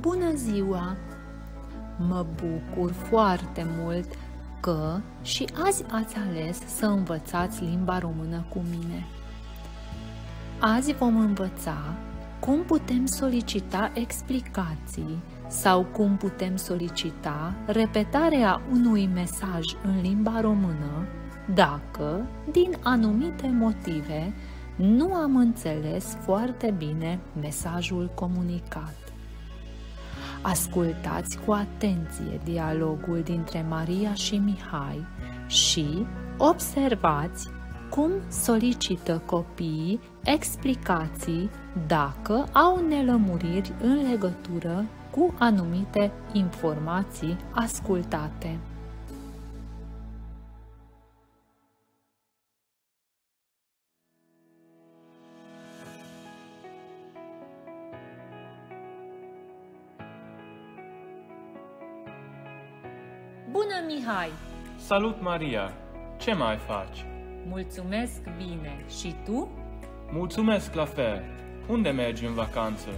Bună ziua! Mă bucur foarte mult că și azi ați ales să învățați limba română cu mine. Azi vom învăța cum putem solicita explicații sau cum putem solicita repetarea unui mesaj în limba română dacă, din anumite motive, nu am înțeles foarte bine mesajul comunicat. Ascultați cu atenție dialogul dintre Maria și Mihai și observați cum solicită copiii explicații dacă au nelămuriri în legătură cu anumite informații ascultate. Bună, Mihai! Salut, Maria! Ce mai faci? Mulțumesc bine! Și tu? Mulțumesc la fel! Unde mergi în vacanță?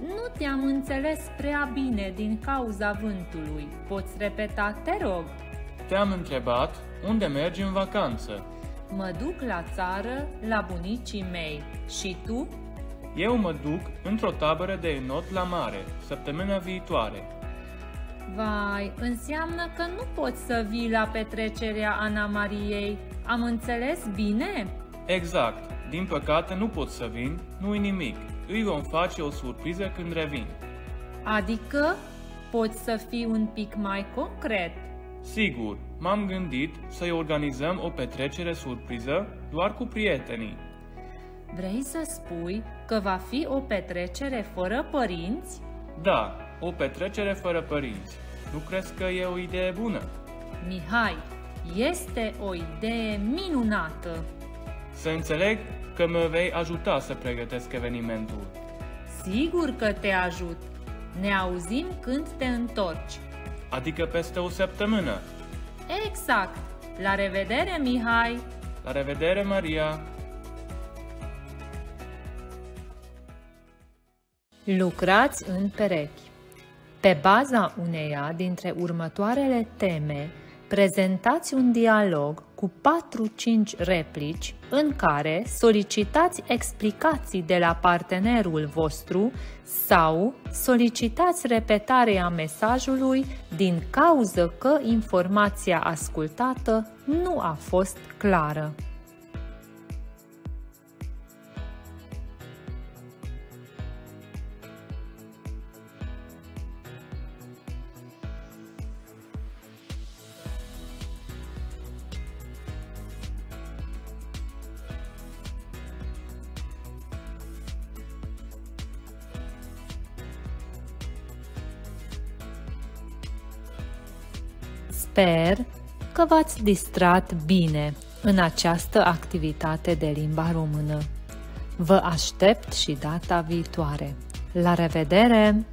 Nu te-am înțeles prea bine din cauza vântului. Poți repeta, te rog? Te-am întrebat unde mergi în vacanță. Mă duc la țară, la bunicii mei. Și tu? Eu mă duc într-o tabără de înot la mare, săptămâna viitoare. Vai, înseamnă că nu poți să vii la petrecerea Ana Mariei. Am înțeles bine? Exact. Din păcate nu pot să vin, nu-i nimic. Îi vom face o surpriză când revin. Adică poți să fii un pic mai concret. Sigur, m-am gândit să-i organizăm o petrecere surpriză doar cu prietenii. Vrei să spui că va fi o petrecere fără părinți? Da, o petrecere fără părinți. Nu crezi că e o idee bună? Mihai, este o idee minunată! Să înțeleg că mă vei ajuta să pregătesc evenimentul. Sigur că te ajut! Ne auzim când te întorci. Adică peste o săptămână. Exact! La revedere, Mihai! La revedere, Maria! Lucrați în perechi. Pe baza uneia dintre următoarele teme, prezentați un dialog cu 4-5 replici în care solicitați explicații de la partenerul vostru sau solicitați repetarea mesajului din cauză că informația ascultată nu a fost clară. Sper că v-ați distrat bine în această activitate de limba română. Vă aștept și data viitoare. La revedere!